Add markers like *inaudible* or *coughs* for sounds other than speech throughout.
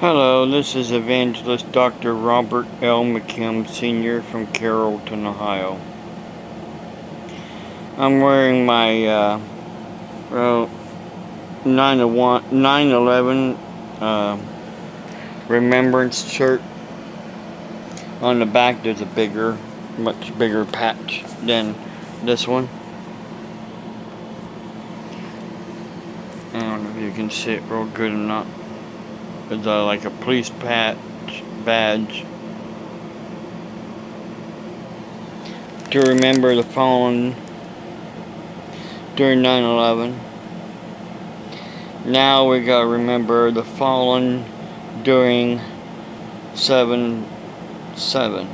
Hello, this is Evangelist Dr. Robert L. McKim Sr. from Carrollton, Ohio. I'm wearing my, uh, well, 9-11 uh, Remembrance shirt. On the back there's a bigger, much bigger patch than this one. I don't know if you can see it real good or not. It's uh, like a police patch badge to remember the fallen during 9-11. Now we gotta remember the fallen during 7-7.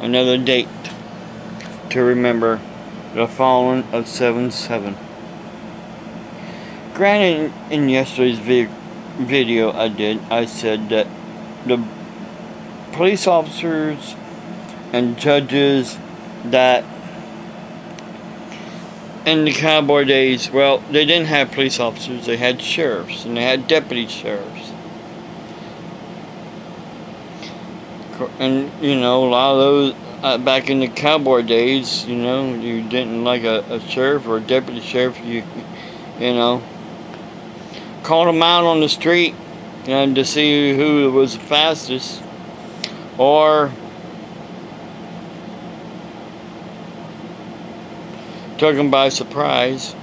Another date to remember the fallen of 7-7. Granted, in yesterday's vi video I did, I said that the police officers and judges that in the cowboy days, well, they didn't have police officers, they had sheriffs, and they had deputy sheriffs. And, you know, a lot of those, uh, back in the cowboy days, you know, you didn't like a, a sheriff or a deputy sheriff, you, you know, called them out on the street and to see who was the fastest. Or took them by surprise.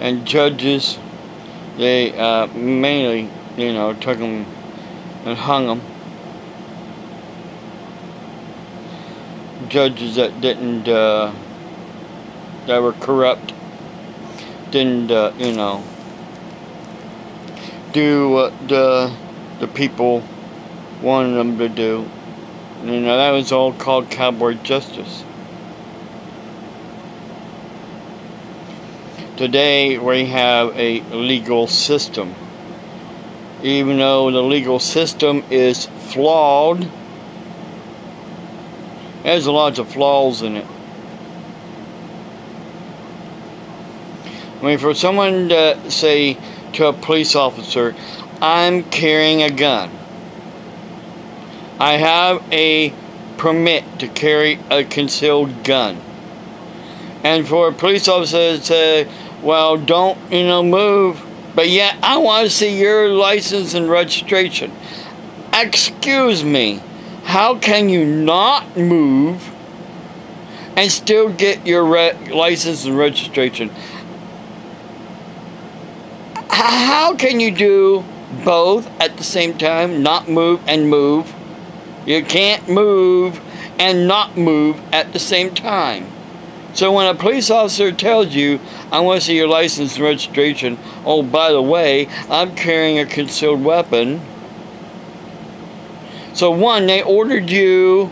And judges, they uh, mainly, you know, took them and hung them. Judges that didn't, uh, that were corrupt, didn't, uh, you know, do what the, the people wanted them to do. You know, that was all called cowboy justice. Today we have a legal system. Even though the legal system is flawed, a lots of flaws in it. I mean, for someone to say to a police officer, I'm carrying a gun. I have a permit to carry a concealed gun. And for a police officer to say, well, don't, you know, move, but yet I want to see your license and registration. Excuse me, how can you not move and still get your license and registration? How can you do both at the same time, not move and move? You can't move and not move at the same time. So when a police officer tells you, I want to see your license and registration, oh, by the way, I'm carrying a concealed weapon. So one, they ordered you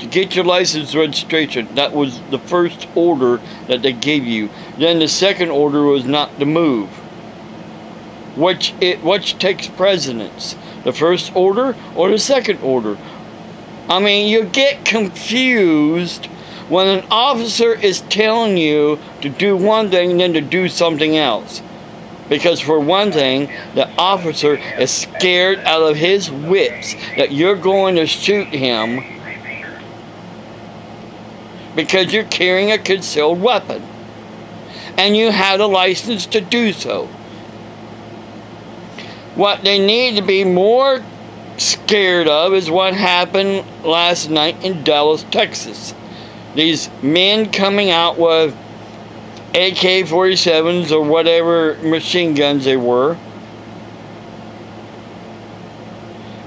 to get your license registration. That was the first order that they gave you. Then the second order was not to move. Which it which takes precedence? the first order or the second order. I mean, you get confused when an officer is telling you to do one thing and then to do something else. Because for one thing, the officer is scared out of his wits that you're going to shoot him because you're carrying a concealed weapon. And you have a license to do so. What they need to be more scared of is what happened last night in Dallas, Texas. These men coming out with AK 47s or whatever machine guns they were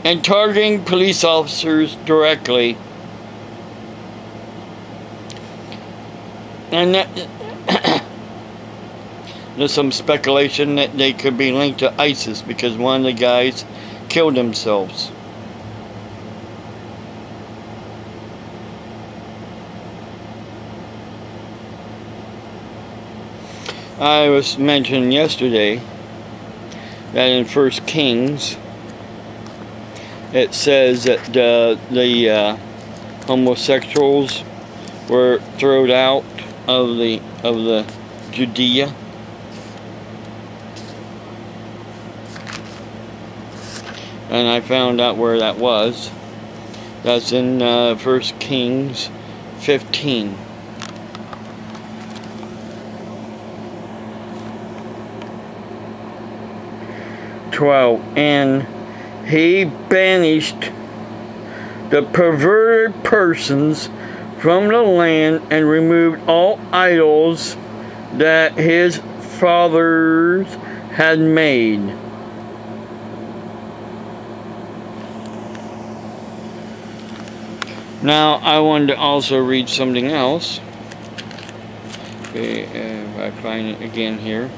and targeting police officers directly. And that. *coughs* There's some speculation that they could be linked to ISIS because one of the guys killed themselves. I was mentioned yesterday that in First Kings it says that the uh, homosexuals were thrown out of the of the Judea. And I found out where that was. That's in uh, First Kings 15. Twelve, and he banished the perverted persons from the land and removed all idols that his fathers had made. Now, I wanted to also read something else. Okay, if I find it again here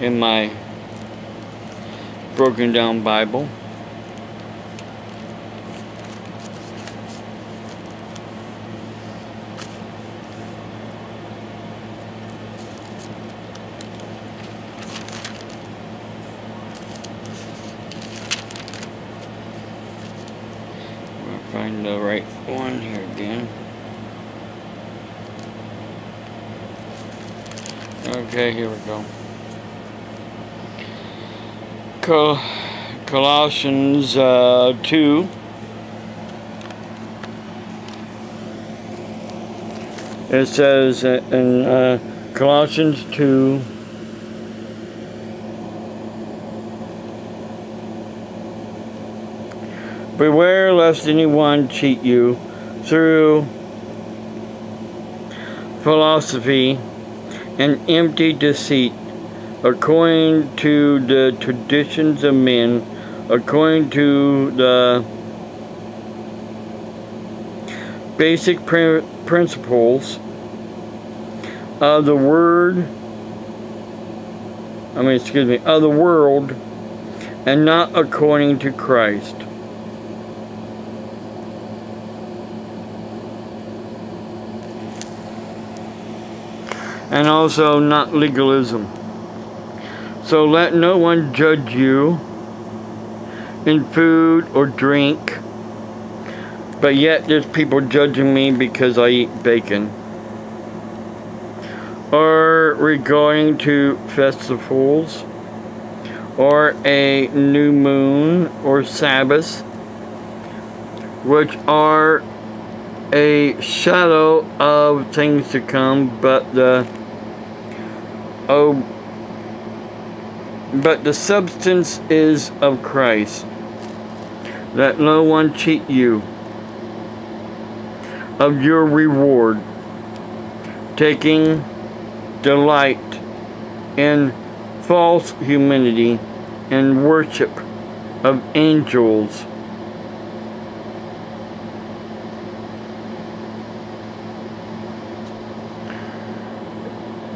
in my broken down Bible. find the right one here again. Okay, here we go. Col Colossians uh, 2. It says in uh, Colossians 2 Beware lest anyone cheat you through philosophy and empty deceit, according to the traditions of men, according to the basic pr principles of the word, I mean, excuse me, of the world, and not according to Christ. and also not legalism. So let no one judge you in food or drink, but yet there's people judging me because I eat bacon. Or regarding to festivals, or a new moon, or Sabbath, which are a shadow of things to come, but the Oh, but the substance is of Christ. Let no one cheat you of your reward, taking delight in false humility and worship of angels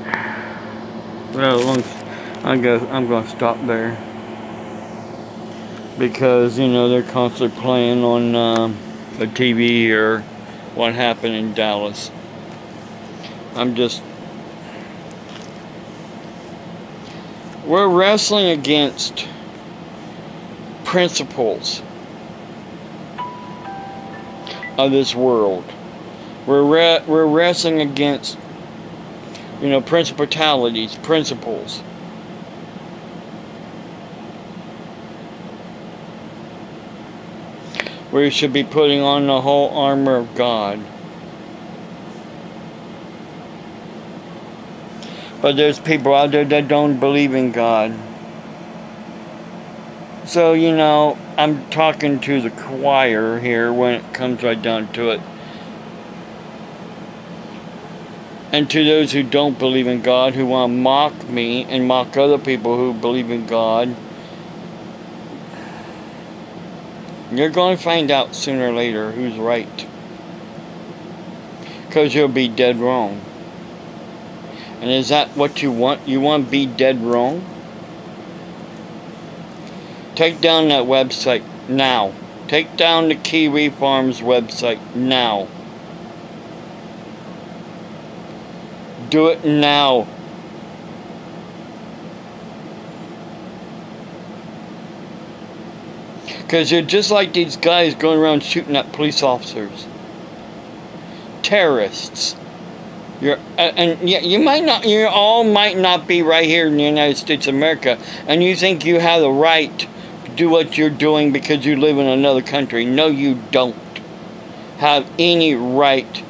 *sighs* Well, I guess I'm going to stop there because you know they're constantly playing on uh, the TV or what happened in Dallas. I'm just we're wrestling against principles of this world. We're re we're wrestling against you know, principalities, principles. You should be putting on the whole armor of God. But there's people out there that don't believe in God. So, you know, I'm talking to the choir here when it comes right down to it. And to those who don't believe in God, who want to mock me and mock other people who believe in God, you're going to find out sooner or later who's right. Because you'll be dead wrong. And is that what you want? You want to be dead wrong? Take down that website now. Take down the Kiwi Farms website now. Do it now. Because you're just like these guys going around shooting at police officers. Terrorists. You're, uh, and yeah, you might not, you all might not be right here in the United States of America, and you think you have the right to do what you're doing because you live in another country. No, you don't have any right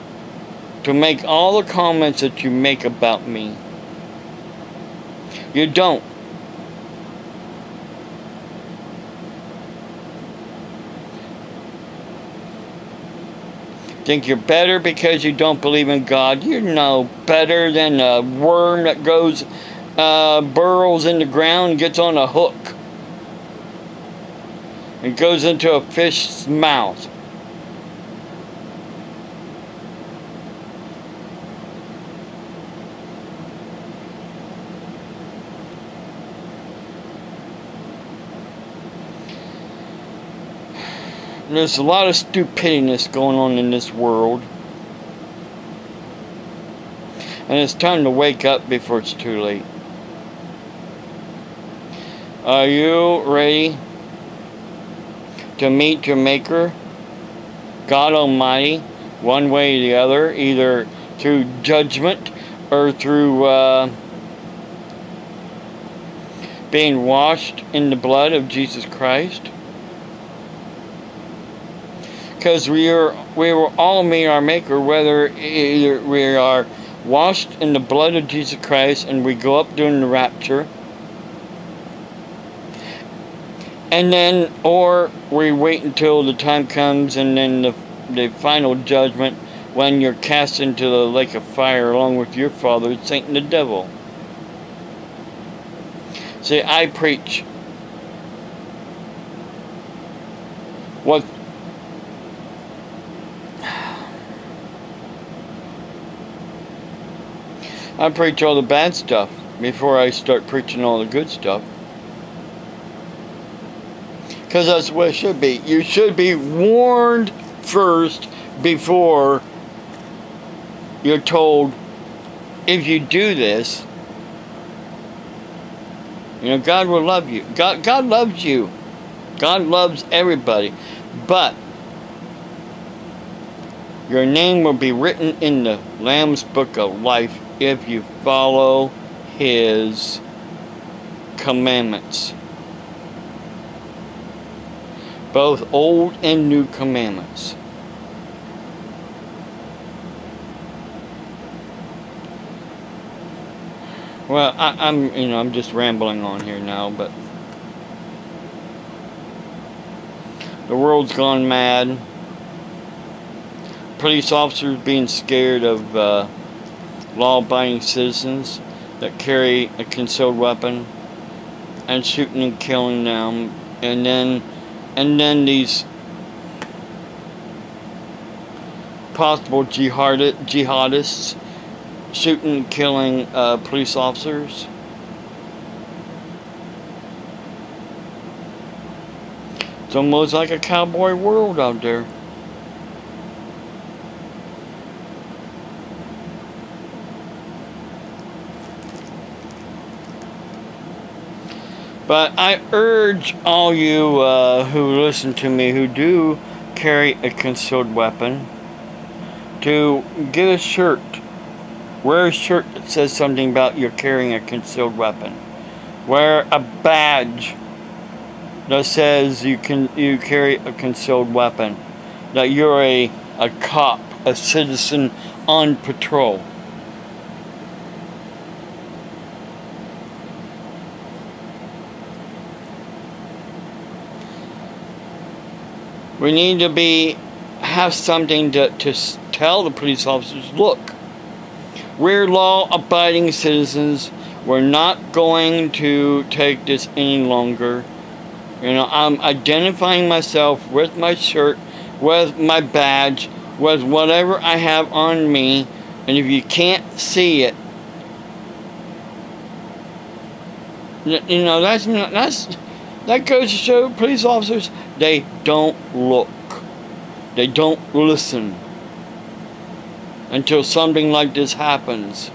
to make all the comments that you make about me. You don't. Think you're better because you don't believe in God. You're no better than a worm that goes, uh, burrows in the ground, gets on a hook, and goes into a fish's mouth. There's a lot of stupidness going on in this world. And it's time to wake up before it's too late. Are you ready to meet your Maker, God Almighty, one way or the other, either through judgment or through uh, being washed in the blood of Jesus Christ? Because we are we will all meet our Maker, whether we are washed in the blood of Jesus Christ and we go up during the rapture, and then or we wait until the time comes and then the the final judgment when you're cast into the lake of fire along with your father, Satan the devil. See, I preach what I preach all the bad stuff before I start preaching all the good stuff. Because that's what it should be. You should be warned first before you're told if you do this, you know, God will love you. God, God loves you. God loves everybody. But your name will be written in the Lamb's Book of Life if you follow his commandments. Both old and new commandments. Well, I, am you know, I'm just rambling on here now, but the world's gone mad. Police officers being scared of uh, law-abiding citizens that carry a concealed weapon and shooting and killing them. And then and then these possible jihad jihadists shooting and killing uh, police officers. It's almost like a cowboy world out there But I urge all you uh, who listen to me who do carry a concealed weapon to get a shirt. Wear a shirt that says something about you're carrying a concealed weapon. Wear a badge that says you can you carry a concealed weapon. That you're a, a cop, a citizen on patrol. We need to be have something to, to tell the police officers, look, we're law-abiding citizens. We're not going to take this any longer. You know, I'm identifying myself with my shirt, with my badge, with whatever I have on me. And if you can't see it, you know, that's, that's, that goes to show police officers they don't look. They don't listen until something like this happens.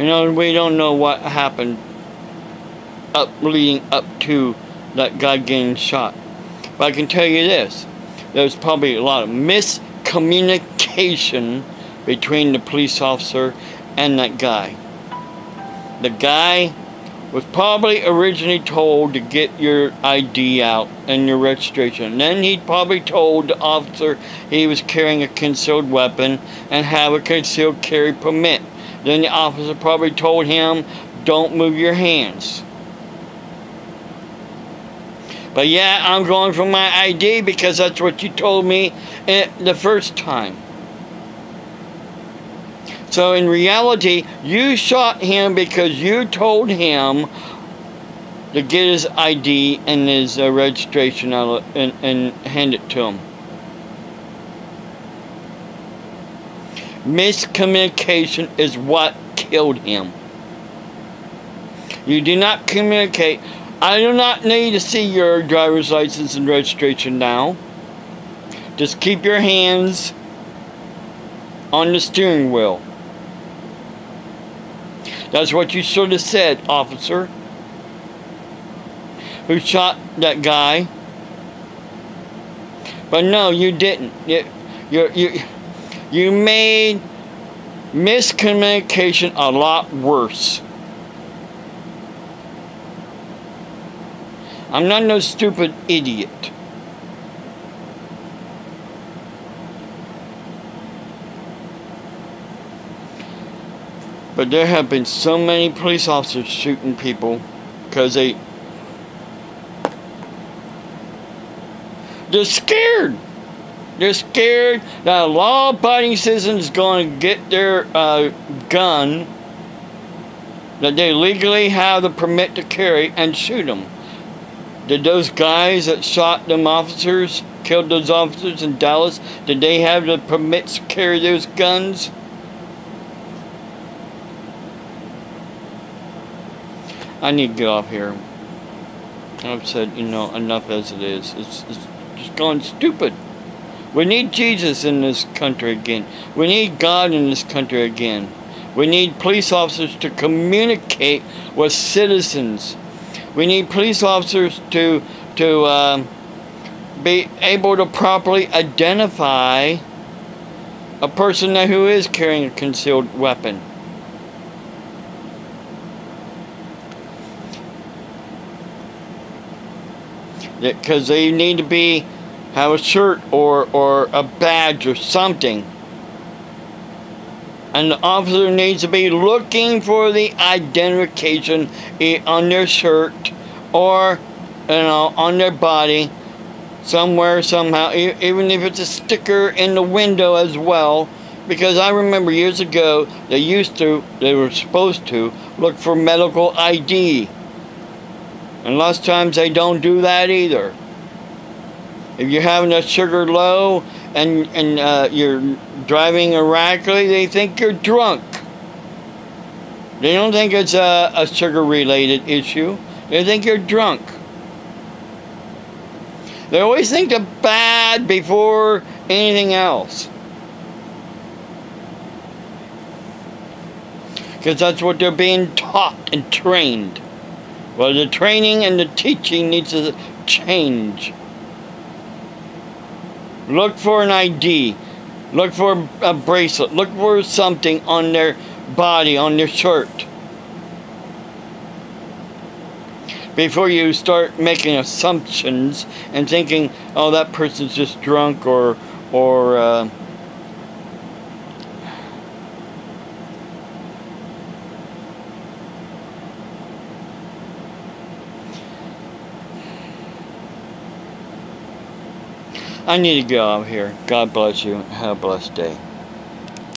You know, we don't know what happened up leading up to that guy getting shot. But I can tell you this. There's probably a lot of miscommunication between the police officer and that guy. The guy was probably originally told to get your ID out and your registration. Then he probably told the officer he was carrying a concealed weapon and have a concealed carry permit. Then the officer probably told him, don't move your hands. But yeah, I'm going for my ID because that's what you told me the first time. So in reality, you shot him because you told him to get his ID and his uh, registration out and, and hand it to him. Miscommunication is what killed him. You do not communicate. I do not need to see your driver's license and registration now. Just keep your hands on the steering wheel. That's what you should have said, officer. Who shot that guy. But no, you didn't. You, you, you, you made miscommunication a lot worse. I'm not no stupid idiot. But there have been so many police officers shooting people because they they're scared. They're scared that a law-abiding citizen is going to get their uh, gun that they legally have the permit to carry and shoot them. Did those guys that shot them officers, killed those officers in Dallas, did they have the permits to carry those guns? I need to get off here. I've said, you know, enough as it is. It's, it's just gone stupid. We need Jesus in this country again. We need God in this country again. We need police officers to communicate with citizens. We need police officers to to um, be able to properly identify a person who is carrying a concealed weapon. because they need to be have a shirt or or a badge or something. And the officer needs to be looking for the identification on their shirt or you know on their body somewhere somehow even if it's a sticker in the window as well. Because I remember years ago they used to they were supposed to look for medical ID and lots of times they don't do that either. If you're having a sugar low and, and uh, you're driving erratically, they think you're drunk. They don't think it's a, a sugar related issue. They think you're drunk. They always think the bad before anything else. Because that's what they're being taught and trained. Well, the training and the teaching needs to change. Look for an ID. Look for a bracelet. Look for something on their body, on their shirt. Before you start making assumptions and thinking, oh, that person's just drunk or, or, uh, I need to go out here. God bless you. Have a blessed day.